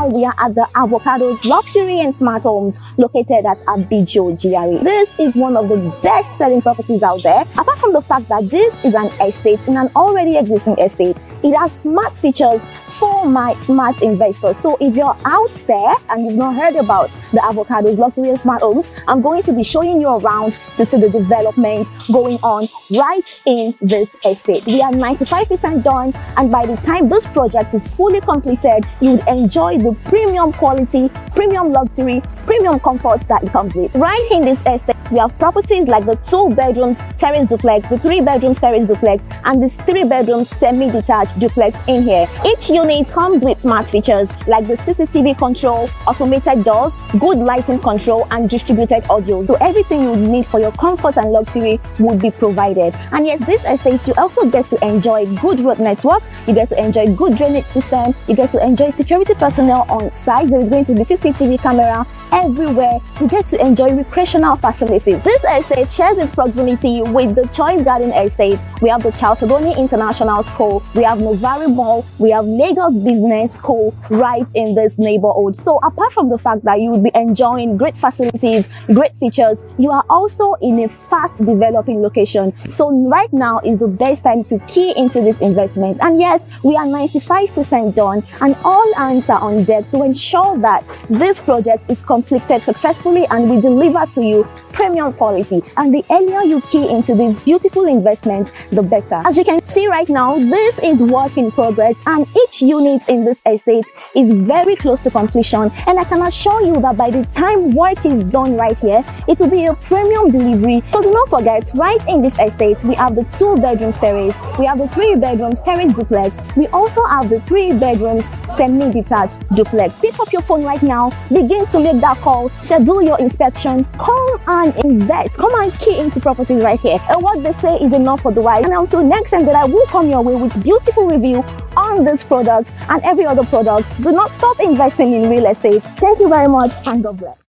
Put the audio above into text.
now we are at the Avocados Luxury and Smart Homes located at Abijo GRA. This is one of the best selling properties out there. Apart from the fact that this is an estate in an already existing estate, it has smart features for my smart investors. So if you're out there and you've not heard about the Avocados Luxury Smart Homes, I'm going to be showing you around to see the development going on right in this estate. We are 95% done and by the time this project is fully completed, you would enjoy the premium quality, premium luxury, premium comfort that it comes with. Right in this estate, we have properties like the two bedrooms terrace duplex, the three bedrooms terrace duplex, and this three bedroom semi-detached duplex in here. Each unit comes with smart features like the CCTV control, automated doors, good lighting control, and distributed audio. So everything you need for your comfort and luxury would be provided. And yes, this estate, you also get to enjoy good road network, you get to enjoy good drainage system, you get to enjoy security personnel on site. There is going to be CCTV camera everywhere. You get to enjoy recreational facilities. This estate shares its proximity with the Choice Garden Estate. We have the Charles Ogoni International School, we have Novare Mall, we have Lagos Business School right in this neighborhood. So apart from the fact that you will be enjoying great facilities, great features, you are also in a fast developing location. So right now is the best time to key into this investment. And yes, we are 95% done and all hands are on deck to ensure that this project is completed successfully and we deliver to you premium quality. And the earlier you key into this beautiful investment, the better. As you can see right now, this is work in progress and each unit in this estate is very close to completion. And I can assure you that by the time work is done right here, it will be a premium delivery. So do not forget, right in this estate, we have the two bedrooms terrace, we have the three bedrooms terrace duplex, we also have the three bedrooms semi-detached duplex. Pick up your phone right now, begin to make that call, schedule your inspection, come and invest, come and key into properties right here. And what they say is enough for the wise. And until next time that I will come your way with beautiful review on this product and every other product, do not stop investing in real estate. Thank you very much and God bless.